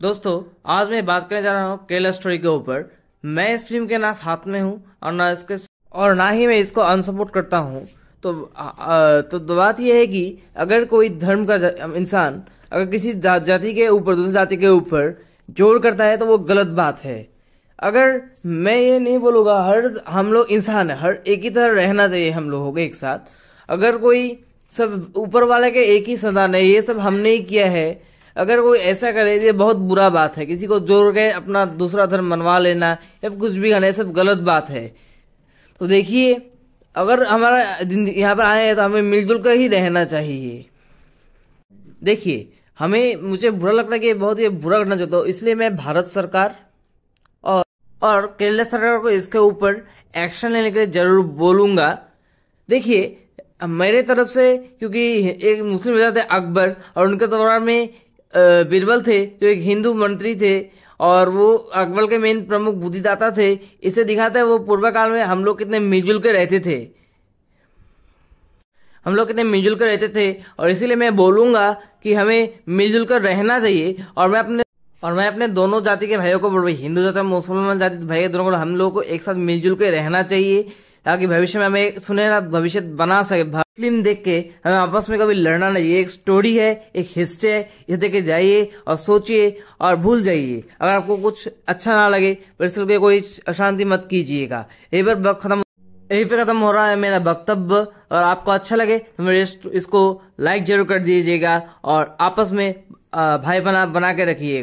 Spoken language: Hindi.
दोस्तों आज मैं बात करने जा रहा हूँ केरला स्टोरी के ऊपर। मैं इस फ़िल्म के ना साथ में हूँ और ना इसके और ना ही मैं इसको अनसपोर्ट करता हूँ। तो आ, तो बात यह है कि अगर कोई धर्म का इंसान अगर किसी जाति के ऊपर दूसरी जाति के ऊपर ज़ोर करता है तो वो गलत बात है। अगर मैं ये नहीं बोलूँगा हर हम लोग इंसान है हर एक ही तरह रहना चाहिए हम लोगों को एक साथ। अगर कोई सब ऊपर वाले के एक ही संतान है ये सब हमने ही किया है अगर कोई ऐसा करे, ये बहुत बुरा बात है। किसी को ज़ोर के अपना दूसरा धर्म मनवा लेना या कुछ भी करना सब गलत बात है। तो देखिए, अगर हमारा यहाँ पर आए हैं तो हमें मिलजुल कर ही रहना चाहिए। देखिए, हमें, मुझे बुरा लगता है कि बहुत ही बुरा करना चाहता हूँ इसलिए मैं भारत सरकार और और केरला सरकार को इसके ऊपर एक्शन लेने के लिए ज़रूर बोलूँगा। देखिए, मेरे तरफ़ से, क्योंकि एक मुस्लिम राजा थे अकबर, और उनके दौरान में बीरबल थे, जो एक हिंदू मंत्री थे, और वो अकबर के मेन प्रमुख बुद्धिदाता थे, इसे दिखाता है वो पूर्व काल में हम लोग कितने मिलजुल के रहते थे। हम लोग कितने मिलजुल कर रहते थे, और इसीलिए मैं बोलूँगा कि हमें मिलजुल कर रहना चाहिए, और मैं अपने, और मैं अपने दोनों जाति के भाइयों को बोल। हिंदू जाति मुसलमान जाति भाई दोनों को हम लोगों को एक साथ मिलजुल के रहना चाहिए। ताकि भविष्य में हमें सुनहरा भविष्य बना सके। फ़िल्म देख के हमें आपस में कभी लड़ना नहीं। एक स्टोरी है, एक हिस्ट्री है। इसे देख के जाइए और सोचिए और भूल जाइए। अगर आपको कुछ अच्छा ना लगे फिर के कोई अशांति मत कीजिएगा। यही पर खत्म यही पे खत्म हो रहा है मेरा वक्तव्य। और आपको अच्छा लगे तो मेरे इसको लाइक ज़रूर कर दीजिएगा और आपस में भाई बना बना के रखिएगा